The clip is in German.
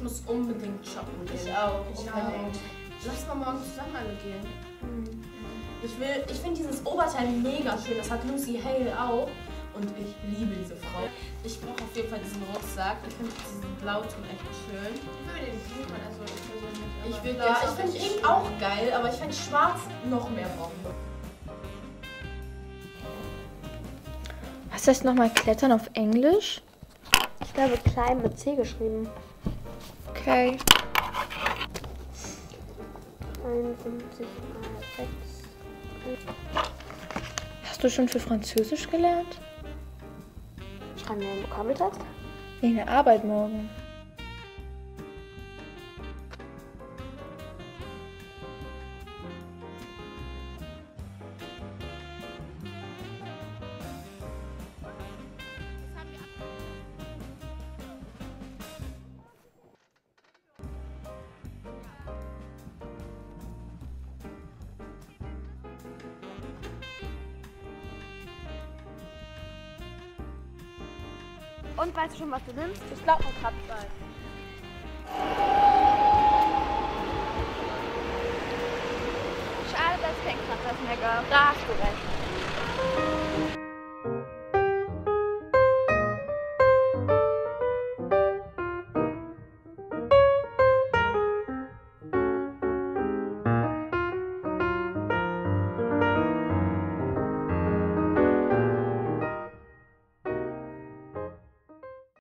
Ich muss unbedingt shoppen gehen. Ich auch. Ich Unbedingt. auch. Lass mal morgen zusammen alle gehen. Ich will, ich finde dieses Oberteil mega schön. Das hat Lucy Hale auch. Und ich liebe diese Frau. Ich brauche auf jeden Fall diesen Rucksack. Ich finde diesen Blauton echt schön. Ich will den pink also ich persönlich. Ich will, ja, ich finde ihn auch geil, aber ich finde schwarz noch mehr Bombe. Was heißt nochmal Klettern auf Englisch? Ich glaube, klein mit C geschrieben. Okay. 51 mal 6. Hast du schon für Französisch gelernt? Schreiben wir einen Vokabeltest? Wegen der Arbeit morgen. Und weißt du schon, was du nimmst? Ich glaube, ein Krabbel. Schade, dass es kein Kratzers mehr gab.